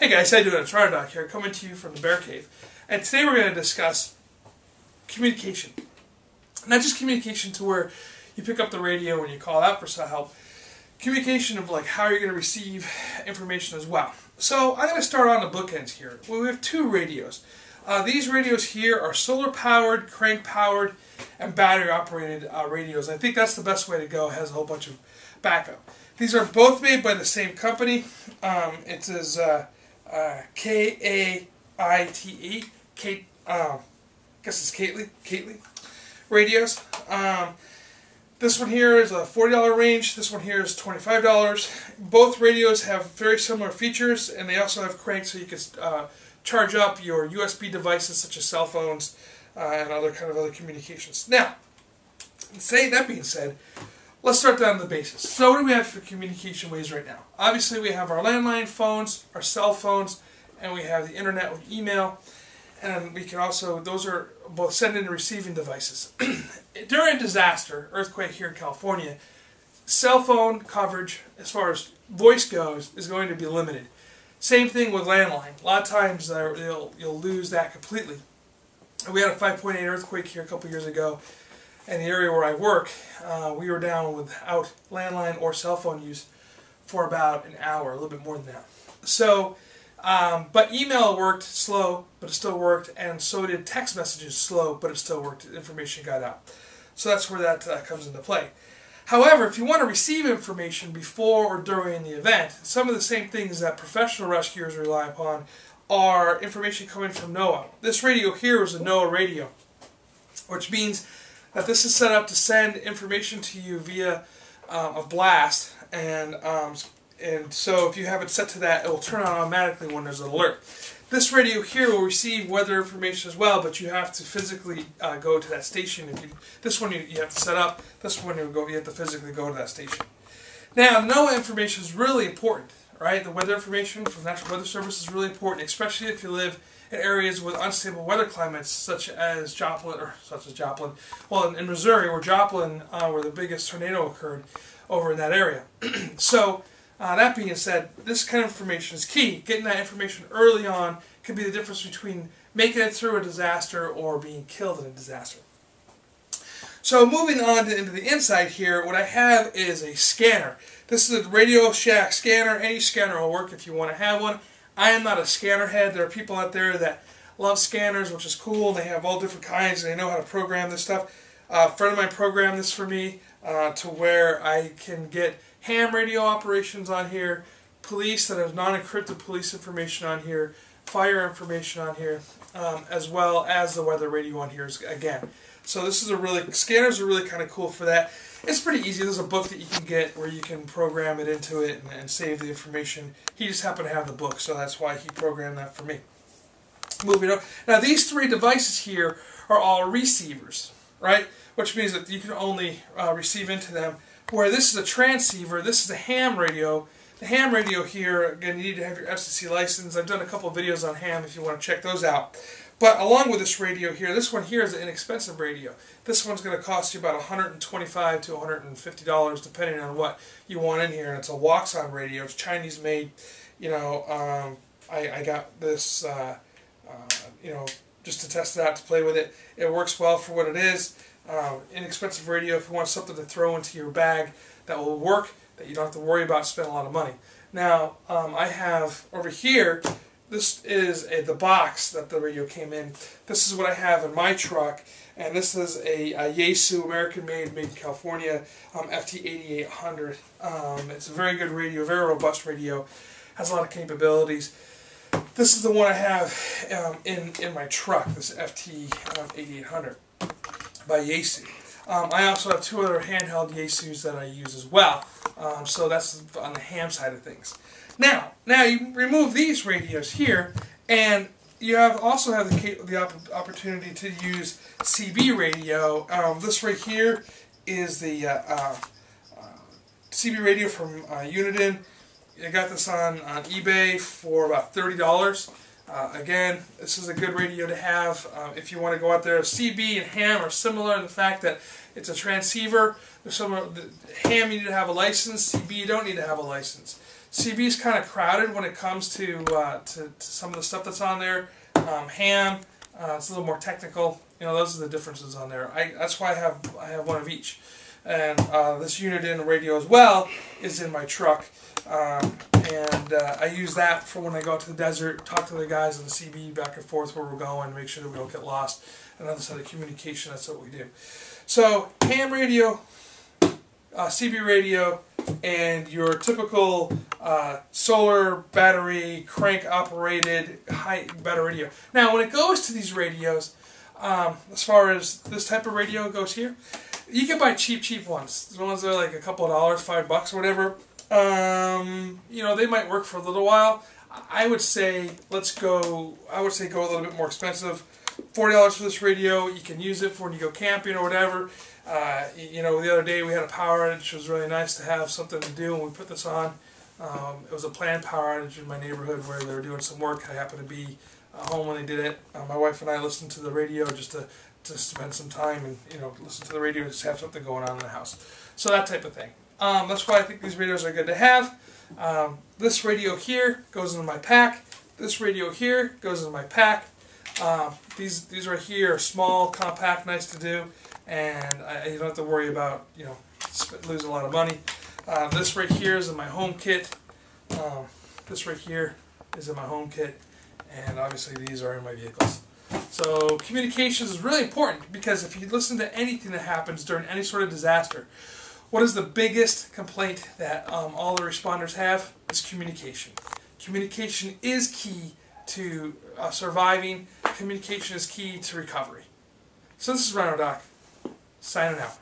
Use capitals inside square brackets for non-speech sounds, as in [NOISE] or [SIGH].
Hey guys, how you doing? It's Doc here, coming to you from the Bear Cave. And today we're going to discuss communication. Not just communication to where you pick up the radio and you call out for some help. Communication of like how you're going to receive information as well. So I'm going to start on the bookends here. Well, we have two radios. Uh, these radios here are solar powered, crank powered, and battery operated uh, radios. I think that's the best way to go. It has a whole bunch of backup. These are both made by the same company. Um, it is uh, uh, K A I T E, Kate, um, I guess it's Kately, Kately radios. Um, this one here is a $40 range, this one here is $25. Both radios have very similar features and they also have cranks so you can uh, charge up your USB devices such as cell phones uh, and other kind of other communications. Now, say that being said, let's start down the basis. So what do we have for communication ways right now? Obviously we have our landline phones, our cell phones, and we have the internet with email. And we can also, those are both sending and receiving devices. [CLEARS THROAT] During a disaster, earthquake here in California, cell phone coverage, as far as voice goes, is going to be limited. Same thing with landline. A lot of times uh, you'll, you'll lose that completely. We had a 5.8 earthquake here a couple years ago, in the area where I work, uh, we were down without landline or cell phone use for about an hour, a little bit more than that. So, um, but email worked slow, but it still worked, and so did text messages slow, but it still worked. Information got out. So that's where that uh, comes into play. However, if you want to receive information before or during the event, some of the same things that professional rescuers rely upon are information coming from NOAA. This radio here is a NOAA radio, which means that this is set up to send information to you via um, a blast, and um, and so if you have it set to that, it will turn on automatically when there's an alert. This radio here will receive weather information as well, but you have to physically uh, go to that station. If you, this one you, you have to set up. This one you go you have to physically go to that station. Now, NOAA information is really important, right? The weather information from the National Weather Service is really important, especially if you live in areas with unstable weather climates, such as Joplin, or such as Joplin, well, in, in Missouri, where Joplin, uh, where the biggest tornado occurred, over in that area. [CLEARS THROAT] so, uh, that being said, this kind of information is key. Getting that information early on can be the difference between making it through a disaster or being killed in a disaster. So moving on to, into the inside here, what I have is a scanner. This is a Radio Shack scanner. Any scanner will work if you want to have one. I am not a scanner head. There are people out there that love scanners, which is cool. They have all different kinds and they know how to program this stuff. A friend of mine programmed this for me uh, to where I can get ham radio operations on here, police that have non-encrypted police information on here, fire information on here, um, as well as the weather radio on here again. So this is a really, scanners are really kind of cool for that. It's pretty easy. There's a book that you can get where you can program it into it and, and save the information. He just happened to have the book, so that's why he programmed that for me. Moving on. Now these three devices here are all receivers, right? Which means that you can only uh, receive into them. Where this is a transceiver, this is a ham radio. The ham radio here, again, you need to have your FCC license. I've done a couple videos on ham if you want to check those out. But along with this radio here, this one here is an inexpensive radio. This one's going to cost you about 125 to $150 depending on what you want in here. And it's a Wouxun radio. It's Chinese made. You know, um, I, I, got this, uh, uh, you know, just to test it out, to play with it. It works well for what it is. Uh, inexpensive radio if you want something to throw into your bag that will work, that you don't have to worry about spending a lot of money. Now, um, I have over here this is a, the box that the radio came in. This is what I have in my truck, and this is a, a Yaesu American-made, made in California, um, FT8800. Um, it's a very good radio, very robust radio, has a lot of capabilities. This is the one I have um, in, in my truck, this FT8800 by Yaesu. Um, I also have two other handheld Yaesus that I use as well. Um, so that's on the ham side of things. Now, now you remove these radios here, and you have also have the the op opportunity to use CB radio. Um, this right here is the uh, uh, uh CB radio from uh, Uniden. I got this on, on eBay for about thirty dollars. Uh, again, this is a good radio to have uh, if you want to go out there. CB and ham are similar in the fact that it's a transceiver. Ham you need to have a license. CB you don't need to have a license. CB is kind of crowded when it comes to, uh, to, to some of the stuff that's on there. Um, ham, uh, it's a little more technical. You know, those are the differences on there. I, that's why I have I have one of each. And uh, this Uniden radio as well is in my truck. Um, and uh, I use that for when I go out to the desert, talk to the guys on the CB back and forth where we're going, make sure that we don't get lost. Another set of communication, that's what we do. So, ham radio, uh, CB radio, and your typical uh, solar battery crank operated high battery radio. Now, when it goes to these radios, um, as far as this type of radio goes here, you can buy cheap, cheap ones. The ones that are like a couple of dollars, five bucks whatever. Um, you know, they might work for a little while. I would say let's go. I would say go a little bit more expensive. Forty dollars for this radio. You can use it for when you go camping or whatever. Uh, you know, the other day we had a power outage. It was really nice to have something to do when we put this on. Um, it was a planned power outage in my neighborhood where they were doing some work. I happened to be uh, home when they did it. Uh, my wife and I listened to the radio just to, to spend some time and you know listen to the radio and just have something going on in the house. So that type of thing. Um, that's why I think these radios are good to have. Um, this radio here goes into my pack. This radio here goes into my pack. Um, these these right here are small, compact, nice to do, and I, you don't have to worry about you know losing a lot of money. Uh, this right here is in my home kit. Um, this right here is in my home kit, and obviously these are in my vehicles. So communications is really important because if you listen to anything that happens during any sort of disaster, what is the biggest complaint that um, all the responders have? Is communication. Communication is key to uh, surviving. Communication is key to recovery. So this is Rhino Doc, signing out.